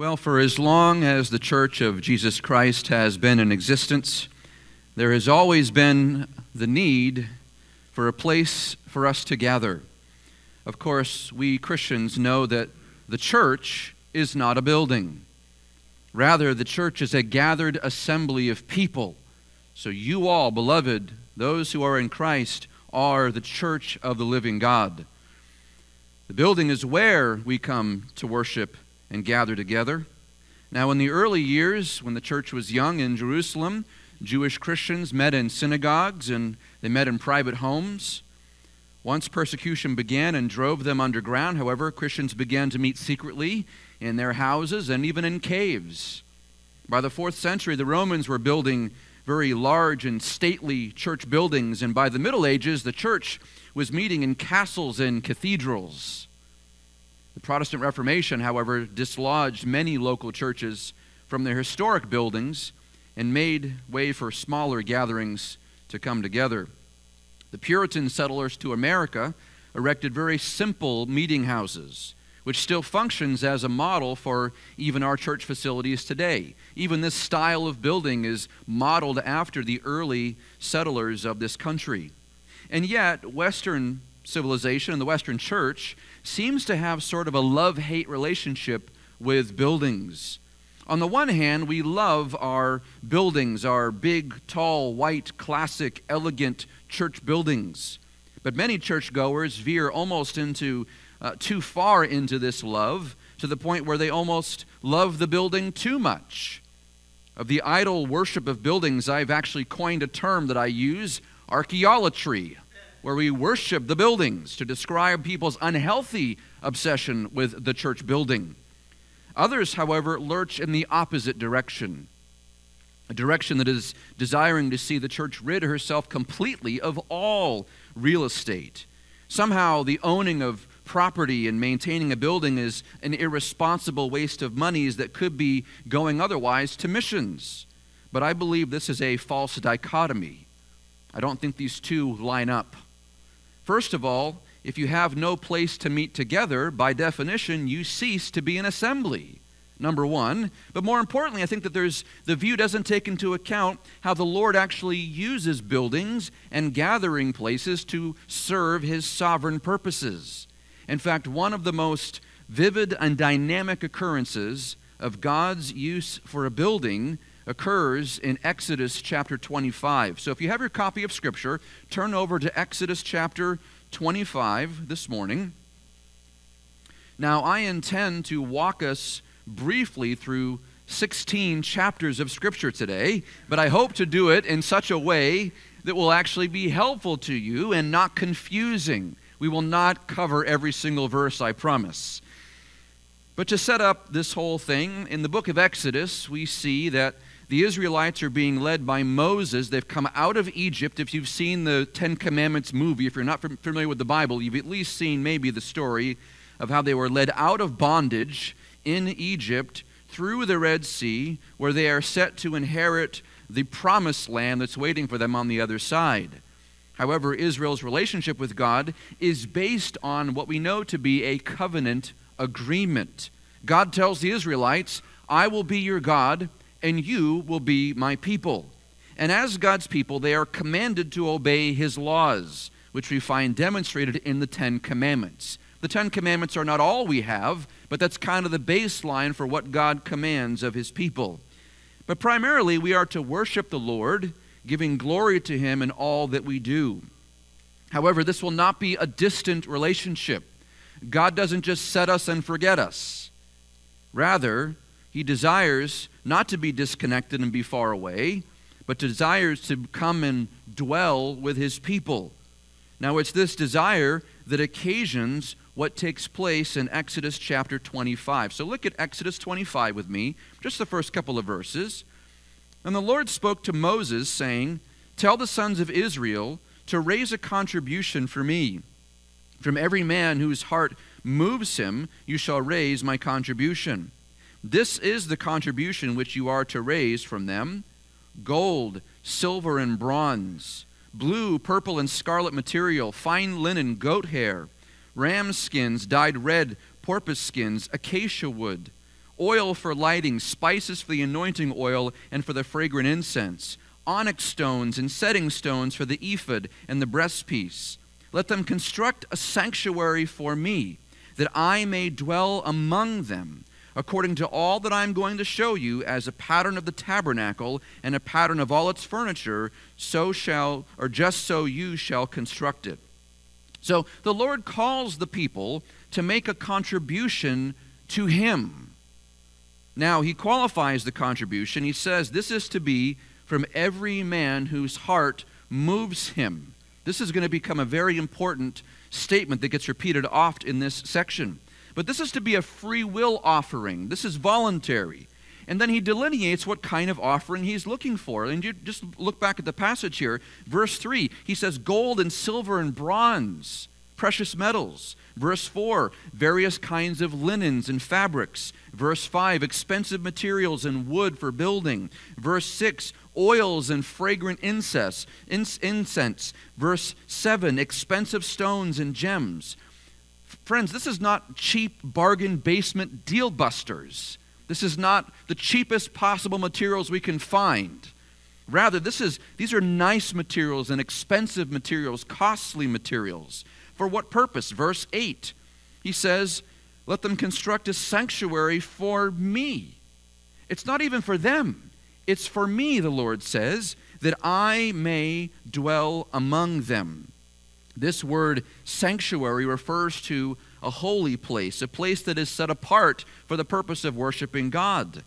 Well, for as long as the Church of Jesus Christ has been in existence, there has always been the need for a place for us to gather. Of course, we Christians know that the church is not a building. Rather, the church is a gathered assembly of people. So, you all, beloved, those who are in Christ, are the church of the living God. The building is where we come to worship and gather together. Now, in the early years, when the church was young in Jerusalem, Jewish Christians met in synagogues and they met in private homes. Once persecution began and drove them underground, however, Christians began to meet secretly in their houses and even in caves. By the fourth century, the Romans were building very large and stately church buildings, and by the Middle Ages, the church was meeting in castles and cathedrals. The Protestant Reformation, however, dislodged many local churches from their historic buildings and made way for smaller gatherings to come together. The Puritan settlers to America erected very simple meeting houses, which still functions as a model for even our church facilities today. Even this style of building is modeled after the early settlers of this country. And yet, Western civilization and the Western church seems to have sort of a love hate relationship with buildings. On the one hand, we love our buildings, our big, tall, white, classic, elegant church buildings. But many churchgoers veer almost into uh, too far into this love to the point where they almost love the building too much. Of the idol worship of buildings, I've actually coined a term that I use archaeolatry where we worship the buildings to describe people's unhealthy obsession with the church building. Others, however, lurch in the opposite direction a direction that is desiring to see the church rid herself completely of all real estate. Somehow, the owning of property and maintaining a building is an irresponsible waste of monies that could be going otherwise to missions. But I believe this is a false dichotomy. I don't think these two line up. First of all, if you have no place to meet together, by definition, you cease to be an assembly. Number one. But more importantly, I think that there's the view doesn't take into account how the Lord actually uses buildings and gathering places to serve his sovereign purposes. In fact, one of the most vivid and dynamic occurrences of God's use for a building occurs in Exodus chapter 25. So if you have your copy of Scripture, turn over to Exodus chapter 25 this morning. Now, I intend to walk us briefly through 16 chapters of Scripture today, but I hope to do it in such a way that will actually be helpful to you and not confusing. We will not cover every single verse, I promise. But to set up this whole thing, in the book of Exodus, we see that the Israelites are being led by Moses. They've come out of Egypt. If you've seen the Ten Commandments movie, if you're not familiar with the Bible, you've at least seen maybe the story of how they were led out of bondage in Egypt through the Red Sea, where they are set to inherit the promised land that's waiting for them on the other side. However, Israel's relationship with God is based on what we know to be a covenant agreement. God tells the Israelites, I will be your God and you will be my people. And as God's people, they are commanded to obey his laws, which we find demonstrated in the Ten Commandments. The Ten Commandments are not all we have, but that's kind of the baseline for what God commands of his people. But primarily, we are to worship the Lord, giving glory to him in all that we do. However, this will not be a distant relationship. God doesn't just set us and forget us. Rather, he desires not to be disconnected and be far away, but desires to come and dwell with his people. Now, it's this desire that occasions what takes place in Exodus chapter 25. So look at Exodus 25 with me, just the first couple of verses. And the Lord spoke to Moses, saying, Tell the sons of Israel to raise a contribution for me. From every man whose heart moves him, you shall raise my contribution. This is the contribution which you are to raise from them gold, silver, and bronze, blue, purple, and scarlet material, fine linen, goat hair, ram skins dyed red, porpoise skins, acacia wood, oil for lighting, spices for the anointing oil, and for the fragrant incense, onyx stones and setting stones for the ephod and the breastpiece. Let them construct a sanctuary for me, that I may dwell among them, according to all that I am going to show you as a pattern of the tabernacle and a pattern of all its furniture, so shall, or just so you shall construct it. So the Lord calls the people to make a contribution to Him. Now, He qualifies the contribution. He says, This is to be from every man whose heart moves him. This is going to become a very important statement that gets repeated oft in this section. But this is to be a free will offering, this is voluntary. And then he delineates what kind of offering he's looking for. And you just look back at the passage here. Verse 3, he says, Gold and silver and bronze, precious metals. Verse 4, various kinds of linens and fabrics. Verse 5, expensive materials and wood for building. Verse 6, oils and fragrant incense. Verse 7, expensive stones and gems. Friends, this is not cheap bargain basement deal busters. This is not the cheapest possible materials we can find. Rather, this is, these are nice materials and expensive materials, costly materials. For what purpose? Verse 8, he says, Let them construct a sanctuary for me. It's not even for them, it's for me, the Lord says, that I may dwell among them. This word sanctuary refers to a holy place, a place that is set apart for the purpose of worshiping God.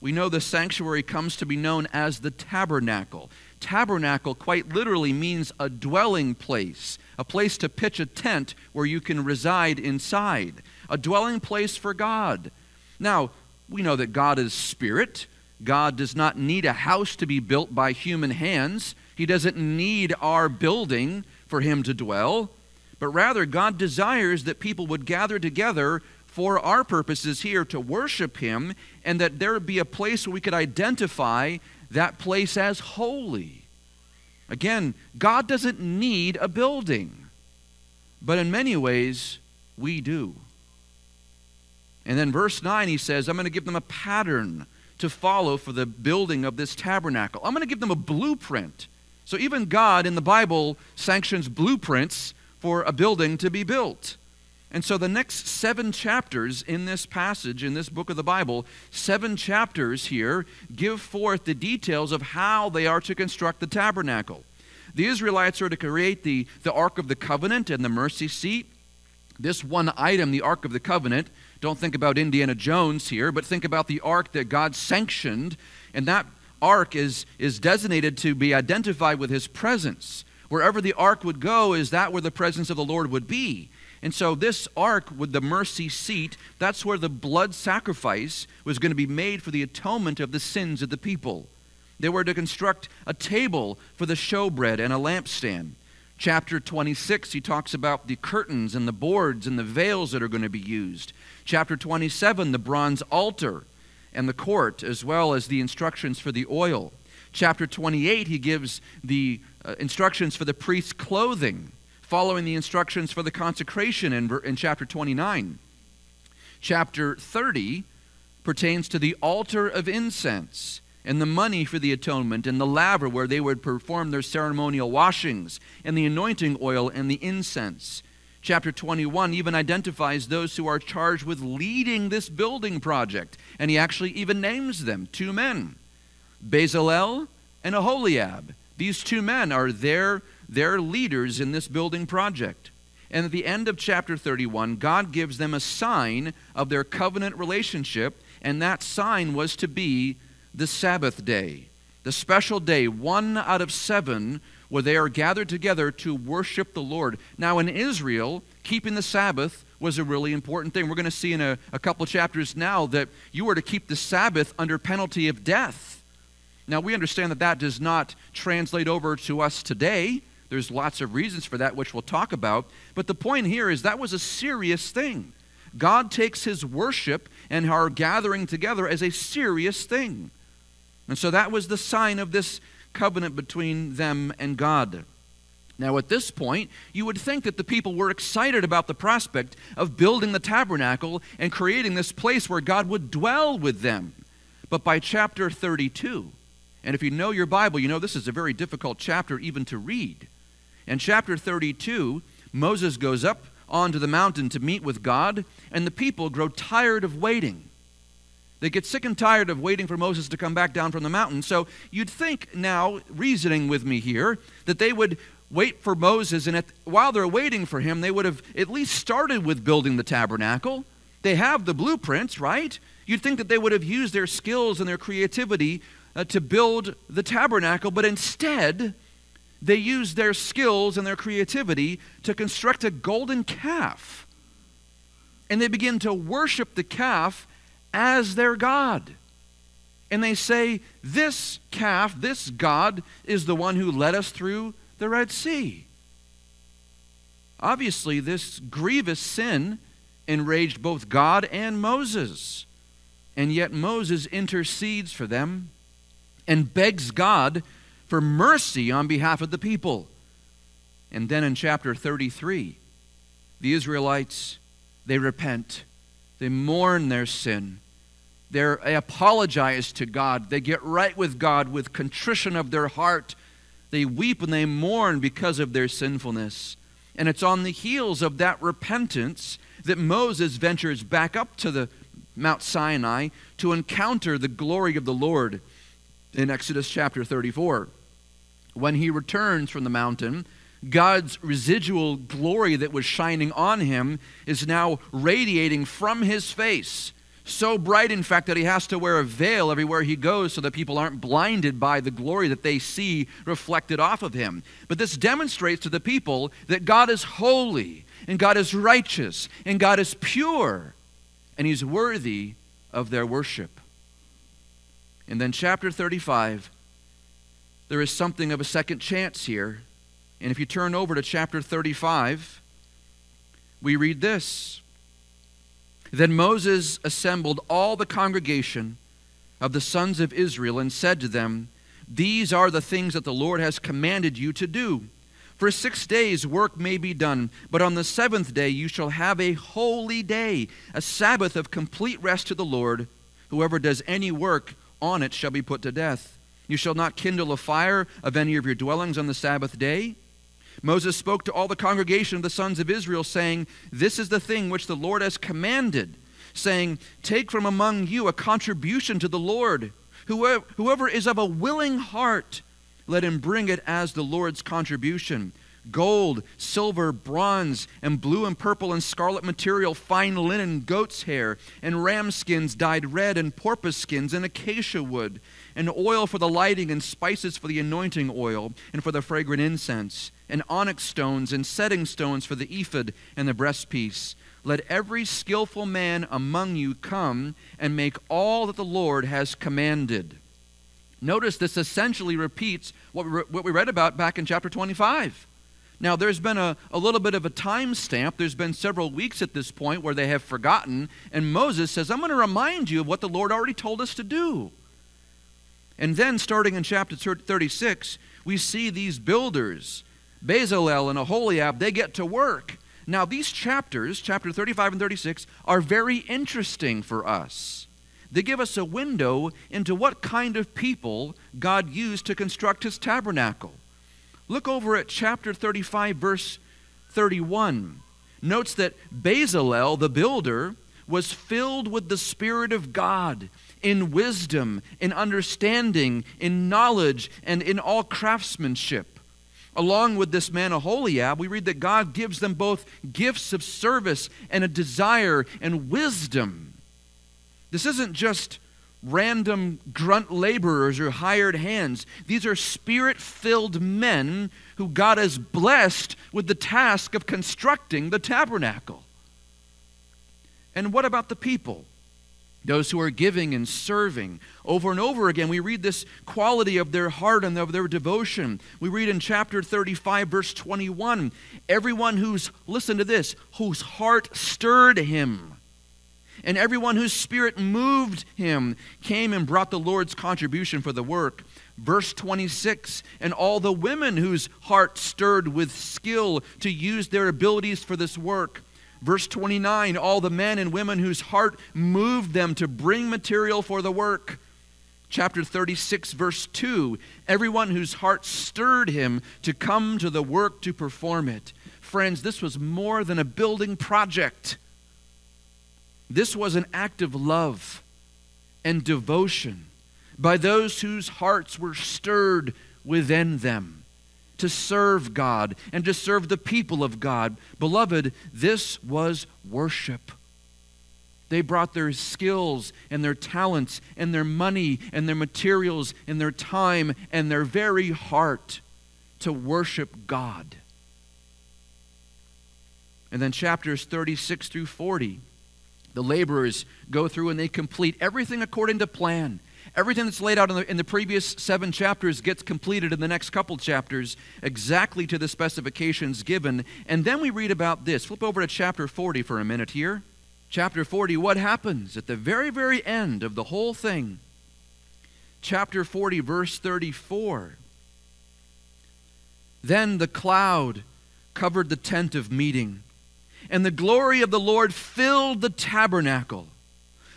We know the sanctuary comes to be known as the tabernacle. Tabernacle quite literally means a dwelling place, a place to pitch a tent where you can reside inside, a dwelling place for God. Now, we know that God is spirit. God does not need a house to be built by human hands. He doesn't need our building for him to dwell but rather God desires that people would gather together for our purposes here to worship Him, and that there would be a place where we could identify that place as holy. Again, God doesn't need a building, but in many ways, we do. And then verse 9, he says, I'm going to give them a pattern to follow for the building of this tabernacle. I'm going to give them a blueprint. So even God in the Bible sanctions blueprints for a building to be built. And so the next seven chapters in this passage, in this book of the Bible, seven chapters here, give forth the details of how they are to construct the tabernacle. The Israelites are to create the, the Ark of the Covenant and the mercy seat. This one item, the Ark of the Covenant, don't think about Indiana Jones here, but think about the Ark that God sanctioned. And that Ark is, is designated to be identified with His presence. Wherever the ark would go, is that where the presence of the Lord would be. And so, this ark with the mercy seat, that's where the blood sacrifice was going to be made for the atonement of the sins of the people. They were to construct a table for the showbread and a lampstand. Chapter 26, he talks about the curtains and the boards and the veils that are going to be used. Chapter 27, the bronze altar and the court, as well as the instructions for the oil. Chapter 28, he gives the uh, instructions for the priest's clothing, following the instructions for the consecration in, in chapter 29. Chapter 30 pertains to the altar of incense and the money for the atonement and the laver where they would perform their ceremonial washings and the anointing oil and the incense. Chapter 21 even identifies those who are charged with leading this building project, and he actually even names them two men Bezalel and Aholiab. These two men are their, their leaders in this building project. And at the end of chapter 31, God gives them a sign of their covenant relationship, and that sign was to be the Sabbath day, the special day, one out of seven, where they are gathered together to worship the Lord. Now, in Israel, keeping the Sabbath was a really important thing. We're going to see in a, a couple chapters now that you were to keep the Sabbath under penalty of death. Now, we understand that that does not translate over to us today. There's lots of reasons for that, which we'll talk about. But the point here is that was a serious thing. God takes his worship and our gathering together as a serious thing. And so that was the sign of this covenant between them and God. Now, at this point, you would think that the people were excited about the prospect of building the tabernacle and creating this place where God would dwell with them. But by chapter 32, and if you know your Bible, you know this is a very difficult chapter even to read. In chapter 32, Moses goes up onto the mountain to meet with God, and the people grow tired of waiting. They get sick and tired of waiting for Moses to come back down from the mountain. So you'd think now, reasoning with me here, that they would wait for Moses, and at, while they're waiting for him, they would have at least started with building the tabernacle. They have the blueprints, right? You'd think that they would have used their skills and their creativity uh, to build the tabernacle, but instead, they used their skills and their creativity to construct a golden calf. And they begin to worship the calf as their God. And they say, This calf, this God, is the one who led us through the Red Sea. Obviously, this grievous sin enraged both God and Moses. And yet Moses intercedes for them and begs God for mercy on behalf of the people. And then in chapter 33, the Israelites, they repent. They mourn their sin. They're, they apologize to God. They get right with God with contrition of their heart they weep and they mourn because of their sinfulness. And it's on the heels of that repentance that Moses ventures back up to the Mount Sinai to encounter the glory of the Lord in Exodus chapter 34. When he returns from the mountain, God's residual glory that was shining on him is now radiating from his face so bright, in fact, that he has to wear a veil everywhere he goes so that people aren't blinded by the glory that they see reflected off of him. But this demonstrates to the people that God is holy, and God is righteous, and God is pure, and he's worthy of their worship. And then, chapter 35, there is something of a second chance here. And if you turn over to chapter 35, we read this. Then Moses assembled all the congregation of the sons of Israel and said to them, These are the things that the Lord has commanded you to do. For six days work may be done, but on the seventh day you shall have a holy day, a Sabbath of complete rest to the Lord. Whoever does any work on it shall be put to death. You shall not kindle a fire of any of your dwellings on the Sabbath day. Moses spoke to all the congregation of the sons of Israel, saying, This is the thing which the Lord has commanded, saying, Take from among you a contribution to the Lord. Whoever, whoever is of a willing heart, let him bring it as the Lord's contribution gold, silver, bronze, and blue and purple and scarlet material, fine linen, goat's hair, and ram skins dyed red, and porpoise skins, and acacia wood, and oil for the lighting, and spices for the anointing oil, and for the fragrant incense, and onyx stones, and setting stones for the ephod and the breastpiece. Let every skillful man among you come and make all that the Lord has commanded. Notice this essentially repeats what we, what we read about back in chapter 25. Now, there's been a, a little bit of a time stamp. There's been several weeks at this point where they have forgotten. And Moses says, I'm going to remind you of what the Lord already told us to do. And then, starting in chapter 36, we see these builders, Bezalel and Aholiab, they get to work. Now, these chapters, chapter 35 and 36, are very interesting for us. They give us a window into what kind of people God used to construct his tabernacle. Look over at chapter 35, verse 31. Notes that Bezalel, the builder, was filled with the Spirit of God in wisdom, in understanding, in knowledge, and in all craftsmanship. Along with this man Aholiab, we read that God gives them both gifts of service and a desire and wisdom. This isn't just random grunt laborers or hired hands. These are spirit filled men who God has blessed with the task of constructing the tabernacle. And what about the people? Those who are giving and serving. Over and over again, we read this quality of their heart and of their devotion. We read in chapter 35, verse 21 everyone who's, listen to this, whose heart stirred him and everyone whose spirit moved him came and brought the Lord's contribution for the work. Verse 26 And all the women whose hearts stirred with skill to use their abilities for this work. Verse 29 All the men and women whose heart moved them to bring material for the work. Chapter 36, verse 2 Everyone whose heart stirred him to come to the work to perform it. Friends, this was more than a building project. This was an act of love and devotion by those whose hearts were stirred within them to serve God and to serve the people of God. Beloved, this was worship. They brought their skills and their talents and their money and their materials and their time and their very heart to worship God. And then chapters 36 through 40, the laborers go through and they complete everything according to plan. Everything that's laid out in the, in the previous seven chapters gets completed in the next couple chapters exactly to the specifications given. And then we read about this. Flip over to chapter 40 for a minute here. Chapter 40, what happens at the very, very end of the whole thing? Chapter 40, verse 34. Then the cloud covered the tent of meeting and the glory of the Lord filled the tabernacle.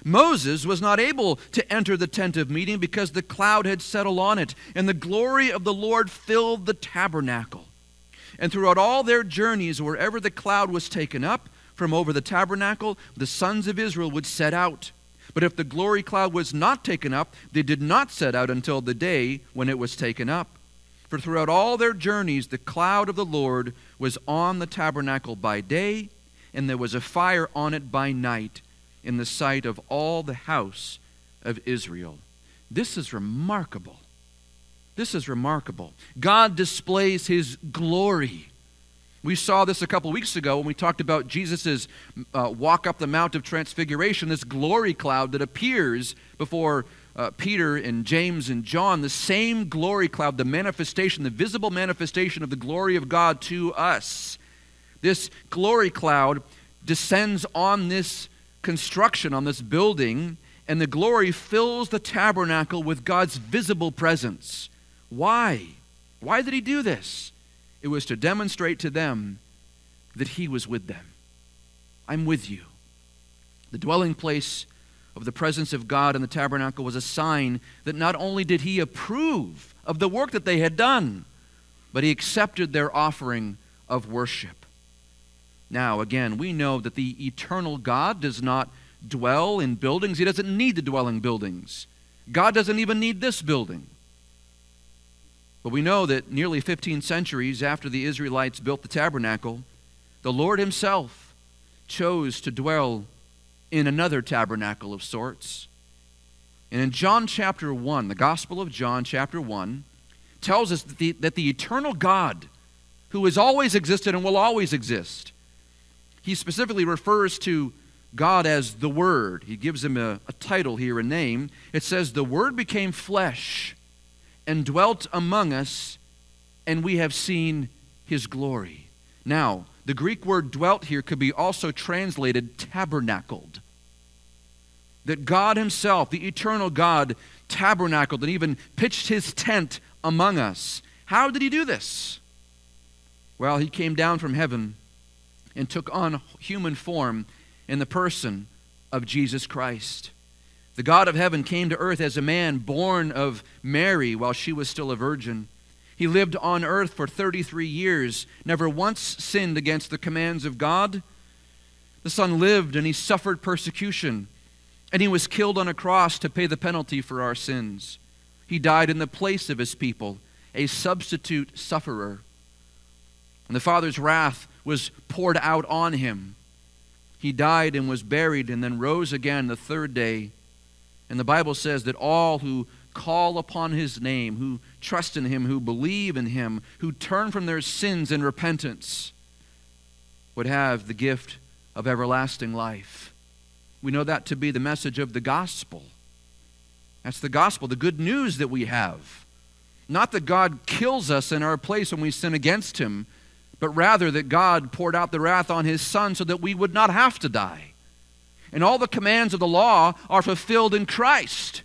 Moses was not able to enter the tent of meeting because the cloud had settled on it, and the glory of the Lord filled the tabernacle. And throughout all their journeys, wherever the cloud was taken up from over the tabernacle, the sons of Israel would set out. But if the glory cloud was not taken up, they did not set out until the day when it was taken up. For throughout all their journeys, the cloud of the Lord was on the tabernacle by day, and there was a fire on it by night in the sight of all the house of Israel. This is remarkable. This is remarkable. God displays his glory. We saw this a couple weeks ago when we talked about Jesus' uh, walk up the Mount of Transfiguration, this glory cloud that appears before uh, Peter and James and John, the same glory cloud, the manifestation, the visible manifestation of the glory of God to us. This glory cloud descends on this construction, on this building, and the glory fills the tabernacle with God's visible presence. Why? Why did he do this? It was to demonstrate to them that he was with them. I'm with you. The dwelling place of the presence of God in the tabernacle was a sign that not only did he approve of the work that they had done, but he accepted their offering of worship. Now, again, we know that the eternal God does not dwell in buildings, He doesn't need to dwell in buildings. God doesn't even need this building. But we know that nearly 15 centuries after the Israelites built the tabernacle, the Lord Himself chose to dwell in another tabernacle of sorts. And in John chapter 1, the Gospel of John chapter 1 tells us that the, that the eternal God, who has always existed and will always exist, he specifically refers to God as the Word. He gives him a, a, title here, a name. It says, The Word became flesh and dwelt among us, and we have seen his glory. Now, the Greek word dwelt here could be also translated tabernacled. That God Himself, the eternal God, tabernacled and even pitched His tent among us. How did He do this? Well, He came down from heaven and took on human form in the person of Jesus Christ. The God of heaven came to earth as a man born of Mary while she was still a virgin. He lived on earth for 33 years, never once sinned against the commands of God. The Son lived and he suffered persecution, and he was killed on a cross to pay the penalty for our sins. He died in the place of his people, a substitute sufferer. And the Father's wrath was poured out on him. He died and was buried and then rose again the third day. And the Bible says that all who call upon his name, who trust in him, who believe in him, who turn from their sins in repentance, would have the gift of everlasting life. We know that to be the message of the gospel. That's the gospel, the good news that we have. Not that God kills us in our place when we sin against him, but rather that God poured out the wrath on his Son so that we would not have to die. And all the commands of the law are fulfilled in Christ.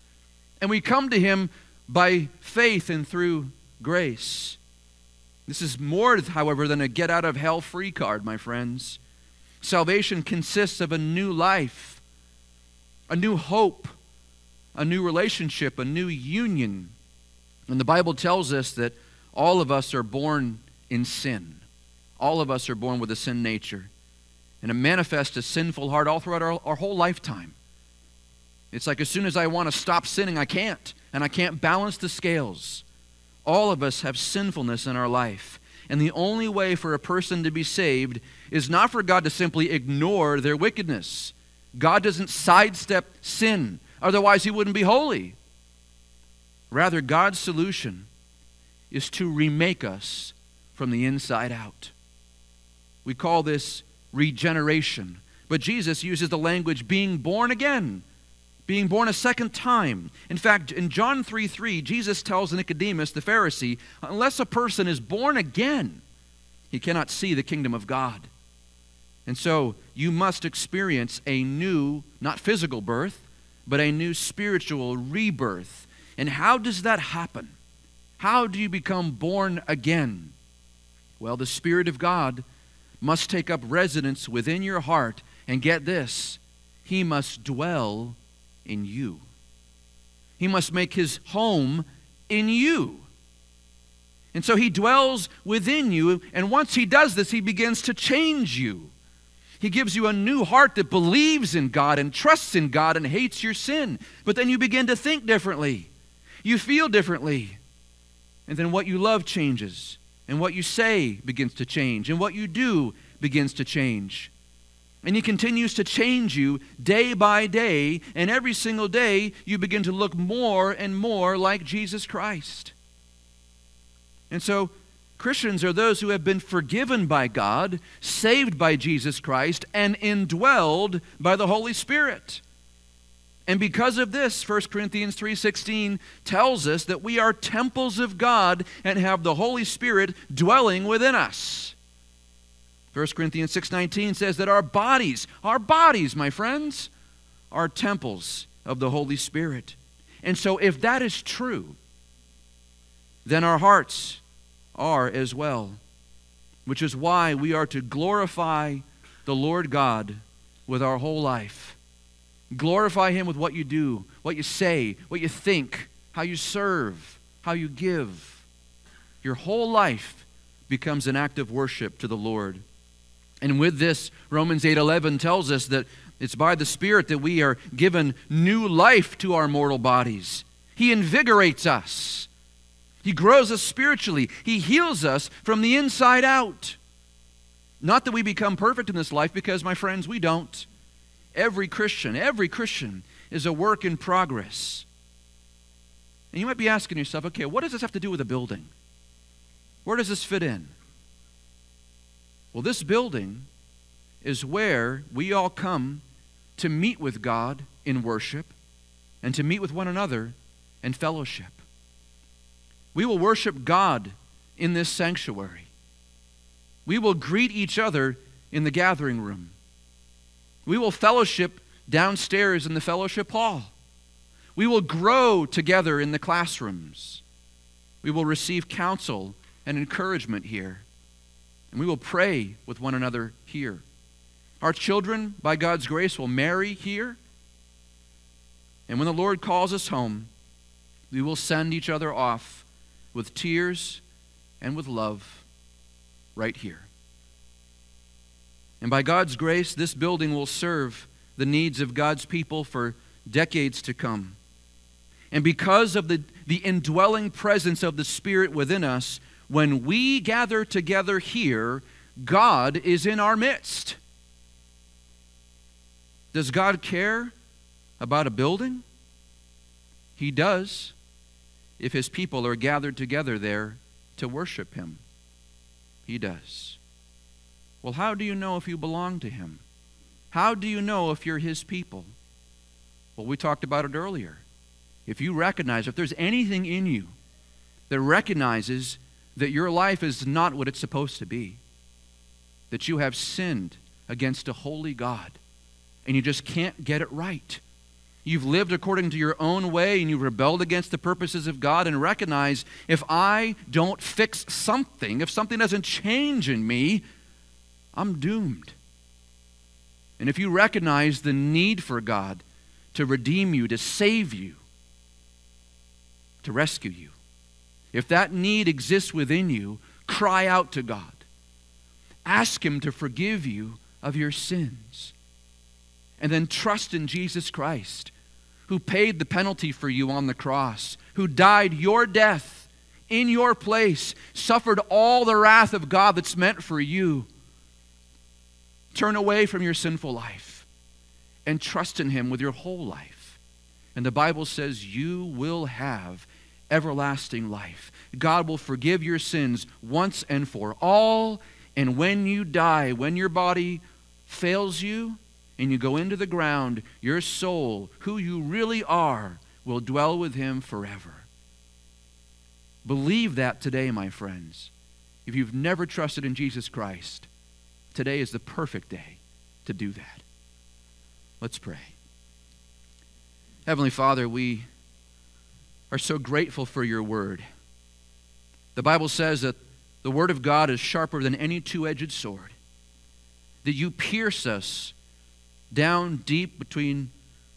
And we come to him by faith and through grace. This is more, however, than a get out of hell free card, my friends. Salvation consists of a new life, a new hope, a new relationship, a new union. And the Bible tells us that all of us are born in sin. All of us are born with a sin nature. And it manifests a sinful heart all throughout our, our whole lifetime. It's like as soon as I want to stop sinning, I can't. And I can't balance the scales. All of us have sinfulness in our life. And the only way for a person to be saved is not for God to simply ignore their wickedness. God doesn't sidestep sin, otherwise, He wouldn't be holy. Rather, God's solution is to remake us from the inside out. We call this regeneration. But Jesus uses the language being born again being born a second time. In fact, in John 3 3, Jesus tells Nicodemus, the Pharisee, unless a person is born again, he cannot see the kingdom of God. And so you must experience a new, not physical birth, but a new spiritual rebirth. And how does that happen? How do you become born again? Well, the Spirit of God must take up residence within your heart. And get this, He must dwell in you. He must make his home in you. And so he dwells within you, and once he does this, he begins to change you. He gives you a new heart that believes in God and trusts in God and hates your sin. But then you begin to think differently. You feel differently. And then what you love changes. And what you say begins to change. And what you do begins to change. And He continues to change you day by day, and every single day you begin to look more and more like Jesus Christ. And so, Christians are those who have been forgiven by God, saved by Jesus Christ, and indwelled by the Holy Spirit. And because of this, 1 Corinthians 3:16 tells us that we are temples of God and have the Holy Spirit dwelling within us. 1 Corinthians 6:19 says that our bodies, our bodies, my friends, are temples of the Holy Spirit. And so if that is true, then our hearts are as well, which is why we are to glorify the Lord God with our whole life. Glorify him with what you do, what you say, what you think, how you serve, how you give. Your whole life becomes an act of worship to the Lord. And with this, Romans 8:11 tells us that it's by the Spirit that we are given new life to our mortal bodies. He invigorates us. He grows us spiritually. He heals us from the inside out. Not that we become perfect in this life, because, my friends, we don't. Every Christian, every Christian is a work in progress. And you might be asking yourself, okay, what does this have to do with a building? Where does this fit in? Well, this building is where we all come to meet with God in worship and to meet with one another in fellowship. We will worship God in this sanctuary. We will greet each other in the gathering room. We will fellowship downstairs in the fellowship hall. We will grow together in the classrooms. We will receive counsel and encouragement here. And we will pray with one another here. Our children, by God's grace, will marry here. And when the Lord calls us home, we will send each other off with tears and with love right here. And by God's grace, this building will serve the needs of God's people for decades to come. And because of the, the indwelling presence of the Spirit within us, when we gather together here, God is in our midst. Does God care about a building? He does if his people are gathered together there to worship him. He does. Well, how do you know if you belong to him? How do you know if you're his people? Well, we talked about it earlier. If you recognize, if there's anything in you that recognizes that your life is not what it's supposed to be, that you have sinned against a holy God and you just can't get it right. You've lived according to your own way and you've rebelled against the purposes of God and recognize if I don't fix something, if something doesn't change in me, I'm doomed. And if you recognize the need for God to redeem you, to save you, to rescue you, if that need exists within you, cry out to God. Ask Him to forgive you of your sins. And then trust in Jesus Christ, who paid the penalty for you on the cross, who died your death in your place, suffered all the wrath of God that's meant for you. Turn away from your sinful life and trust in Him with your whole life. And the Bible says you will have everlasting life. God will forgive your sins once and for all. And when you die, when your body fails you and you go into the ground, your soul, who you really are, will dwell with Him forever. Believe that today, my friends. If you've never trusted in Jesus Christ, today is the perfect day to do that. Let's pray. Heavenly Father, we are so grateful for your word. The Bible says that the word of God is sharper than any two edged sword, that you pierce us down deep between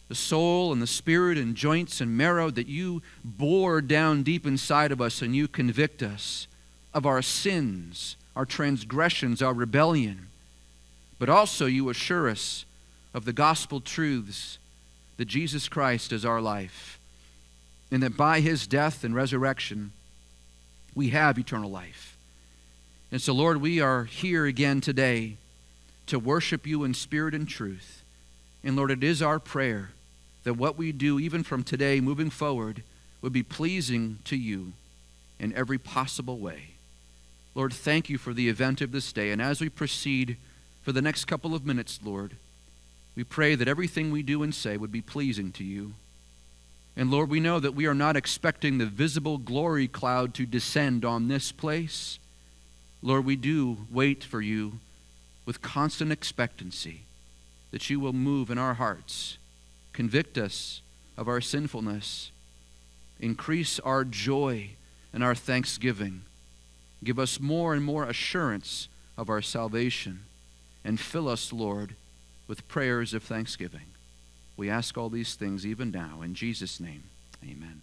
the soul and the spirit and joints and marrow, that you bore down deep inside of us and you convict us of our sins, our transgressions, our rebellion. But also you assure us of the gospel truths that Jesus Christ is our life and that by his death and resurrection, we have eternal life. And so, Lord, we are here again today to worship you in spirit and truth. And Lord, it is our prayer that what we do, even from today moving forward, would be pleasing to you in every possible way. Lord, thank you for the event of this day. And as we proceed for the next couple of minutes, Lord, we pray that everything we do and say would be pleasing to you. And Lord, we know that we are not expecting the visible glory cloud to descend on this place. Lord, we do wait for you with constant expectancy that you will move in our hearts, convict us of our sinfulness, increase our joy and our thanksgiving, give us more and more assurance of our salvation, and fill us, Lord, with prayers of thanksgiving. We ask all these things even now. In Jesus' name, amen.